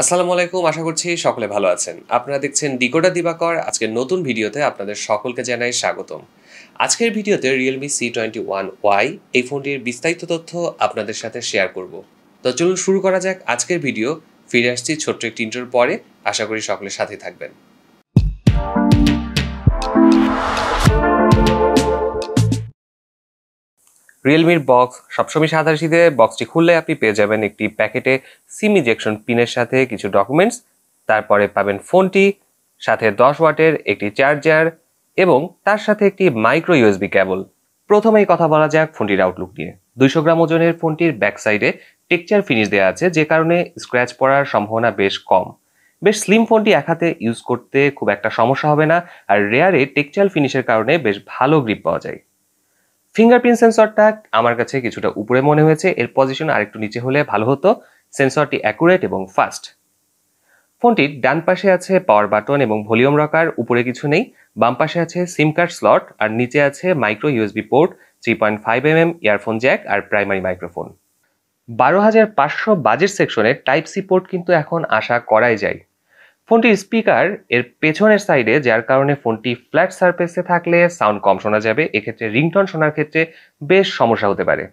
আসসালামু আলাইকুম, আশা করছি সকলে ভালো আছেন। আপনারা দেখছেন ডিকোডা দিবাকর, আজকের নতুন ভিডিওতে আপনাদের সকলকে জানাই স্বাগতম। আজকের ভিডিওতে Realme C twenty one Y এই ফোনটির বিস্তারিত তথ্য আপনাদের সাথে শেয়ার করব। তো চলুন শুরু করা যাক আজকের ভিডিও, ফিরে আসছি ছোট্ট একটি ইন্টার পরে। আশা করি সকলের সাথে থাকবেন। রিয়েলমির বক্স সবসময় সাদা শীতে বক্সটি খুললে আপনি পেয়ে যাবেন একটি প্যাকেটে সিম ইজেকশন পিনের সাথে কিছু ডকুমেন্টস তারপরে পাবেন ফোনটি সাথে দশ ওয়াটের একটি চার্জার এবং তার সাথে একটি মাইক্রো ইউএসবি কেবল প্রথমেই কথা বলা যাক ফোনটির আউটলুক নিয়ে। দুইশো গ্রাম ওজনের ফোনটির ব্যাক সাইডে টেকচার ফিনিশ দেওয়া আছে, যে কারণে স্ক্র্যাচ পড়ার সম্ভাবনা বেশ কম। বেশ স্লিম ফোনটি এক হাতে ইউজ করতে খুব একটা সমস্যা হবে না, আর রেয়ারে টেকচার ফিনিশের কারণে বেশ ভালো গ্রিপ পাওয়া যায়। ফিঙ্গারপ্রিন্ট সেন্সরটা আমার কাছে কিছুটা উপরে মনে হয়েছে। এর পজিশন আরেকটু নিচে হলে ভালো হতো। সেন্সরটি অ্যাকুরেট এবং ফাস্ট ফোনটির ডান পাশে আছে পাওয়ার বাটন এবং ভলিউম রকার উপরে কিছু নেই। বাম পাশে আছে সিম কার্ড স্লট আর নিচে আছে micro USB port three point five M M earphone jack আর প্রাইমারি মাইক্রোফোন বারো হাজার পাঁচশো বাজেট সেকশনে টাইপ সি পোর্ট কিন্তু এখন আশা করাই যায়। ফোনটির স্পিকার এর পেছনের সাইডে, যার কারণে ফোনটি ফ্ল্যাট সারফেসে থাকলে সাউন্ড কম শোনা যাবে, এক্ষেত্রে রিংটন শোনার ক্ষেত্রে বেশ সমস্যা হতে পারে।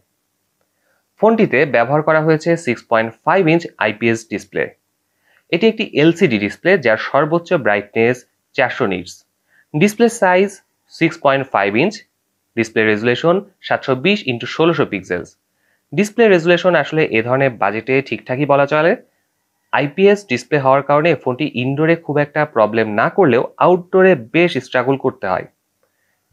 ফোনটিতে ব্যবহার করা হয়েছে six point five inch IPS display এটি একটি এলসিডি ডিসপ্লে যার সর্বোচ্চ ব্রাইটনেস চারশো nits display size six point five inch display resolution সাতশো বিশ ইন্টু ষোলোশো পিক্সেলস ডিসপ্লে রেজুলেশন আসলে এ ধরনের বাজেটে ঠিকঠাকই বলা চলে। আইপিএস ডিসপ্লে হওয়ার কারণে ফোনটি ইনডোরে খুব একটা প্রবলেম না করলেও আউটডোরে বেশ স্ট্রাগল করতে হয়।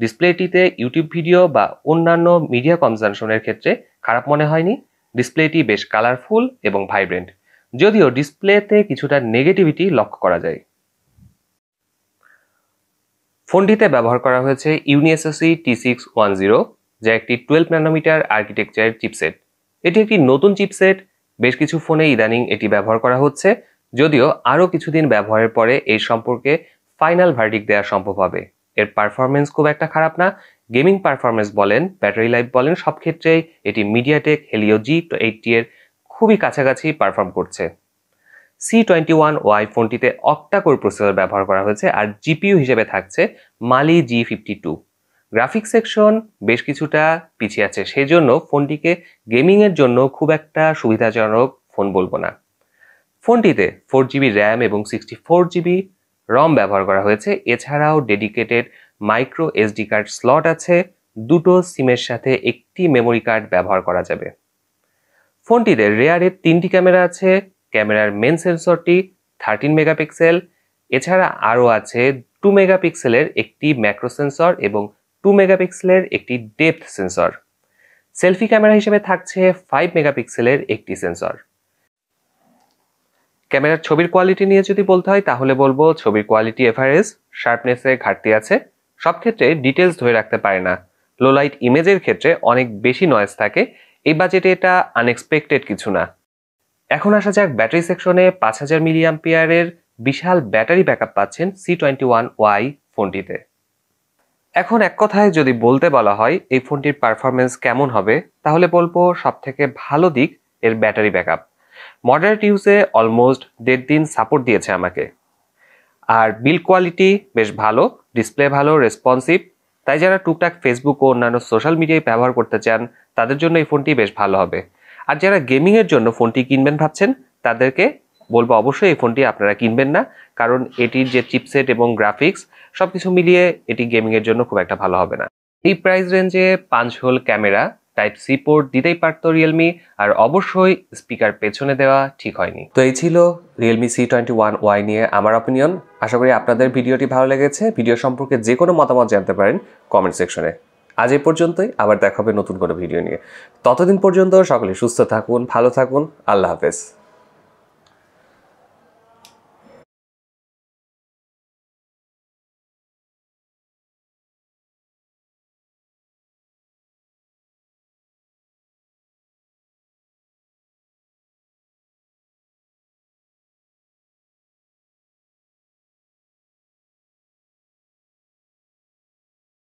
ডিসপ্লেটিতে ইউটিউব ভিডিও বা অন্যান্য মিডিয়া কনজামশনের ক্ষেত্রে খারাপ মনে হয়নি। ডিসপ্লেটি বেশ কালারফুল এবং ভাইব্রেন্ট যদিও ডিসপ্লেতে কিছুটা নেগেটিভিটি লক্ষ্য করা যায়। ফোনটিতে ব্যবহার করা হয়েছে Unisoc T six one zero যা একটি টুয়েলভ ন্যানোমিটার আর্কিটেকচারের চিপসেট এটি একটি নতুন চিপসেট বেশ কিছু ফোনে ইদানিং এটি ব্যবহার করা হচ্ছে, যদিও আরও কিছুদিন ব্যবহারের পরে এই সম্পর্কে ফাইনাল ভার্ডিক দেওয়া সম্ভব হবে। এর পারফরমেন্স খুব একটা খারাপ না। গেমিং পারফরমেন্স বলেন ব্যাটারি লাইফ বলেন, সব ক্ষেত্রেই এটি মিডিয়াটেক হেলিও জি এইটটি এর খুবই কাছাকাছি পারফর্ম করছে। সি টোয়েন্টি ওয়ান ওয়াই ফোনটিতে অক্টাকোর প্রসেসর ব্যবহার করা হয়েছে, আর জিপিইউ হিসেবে থাকছে Mali G fifty two graphic section বেশ কিছুটা পিছিয়ে আছে। সেই জন্য ফোনটিকে গেমিংয়ের জন্য খুব একটা সুবিধাজনক ফোন বলব না। ফোনটিতে ফোর জিবি র্যাম এবং সিক্সটি ফোর জিবি রম ব্যবহার করা হয়েছে। এছাড়াও dedicated micro SD card slot আছে। দুটো সিমের সাথে একটি মেমোরি কার্ড ব্যবহার করা যাবে। ফোনটিতে রেয়ারের তিনটি ক্যামেরা আছে। ক্যামেরার মেন সেন্সরটি থার্টিন মেগাপিক্সেল এছাড়া আরও আছে টু মেগাপিক্সেলের একটি ম্যাক্রো সেন্সর এবং টু মেগাপিক্সেলের একটি ডেপথ সেন্সর সেলফি ক্যামেরা হিসেবে থাকছে ফাইভ মেগাপিক্সেলের একটি সেন্সর ক্যামেরার ছবির কোয়ালিটি নিয়ে যদি বলতে হয়, তাহলে বলব ছবির কোয়ালিটি এভারেজ শার্পনেসে ঘাটতি আছে। সব ক্ষেত্রে ডিটেলস ধরে রাখতে পারে না। লো লাইট ইমেজের ক্ষেত্রে অনেক বেশি নয়েজ থাকে। এই বাজেটে এটা আনএক্সপেক্টেড কিছু না। এখন আসা যাক ব্যাটারি সেকশনে পাঁচ হাজার মিলিয়াম্পিয়ারের বিশাল ব্যাটারি ব্যাকআপ পাচ্ছেন সি টোয়েন্টি ওয়ান ওয়াই ফোনটিতে এখন এক কথায় যদি বলতে বলা হয়, এই ফোনটির পারফরমেন্স কেমন হবে, তাহলে বলব সব থেকে ভালো দিক এর ব্যাটারি ব্যাকআপ মডারেট ইউজে অলমোস্ট দেড় দিন সাপোর্ট দিয়েছে আমাকে। আর বিল কোয়ালিটি বেশ ভালো ডিসপ্লে ভালো রেসপন্সিভ তাই যারা টুকটাক ফেসবুক ও অন্যান্য সোশ্যাল মিডিয়ায় ব্যবহার করতে চান, তাদের জন্য এই ফোনটি বেশ ভালো হবে। আর যারা গেমিংয়ের জন্য ফোনটি কিনবেন ভাবছেন, তাদেরকে বলব অবশ্যই এই ফোনটি আপনারা কিনবেন না, কারণ এটির যে চিপসেট এবং গ্রাফিক্স সব কিছু মিলিয়ে এটি গেমিংয়ের জন্য খুব একটা ভালো হবে না। এই প্রাইস রেঞ্জে পাঁচ hole camera type C port দিতেই পারতো রিয়েলমি আর অবশ্যই স্পিকার পেছনে দেওয়া ঠিক হয়নি। তো এই ছিল Realme C twenty one Y নিয়ে আমার অপিনিয়ন আশা করি আপনাদের ভিডিওটি ভালো লেগেছে। ভিডিও সম্পর্কে যে কোনো মতামত জানতে পারেন কমেন্ট সেকশনে আজ এই পর্যন্তই, আবার দেখা হবে নতুন কোনো ভিডিও নিয়ে। ততদিন পর্যন্ত সকলে সুস্থ থাকুন, ভালো থাকুন, আল্লাহ হাফেজ।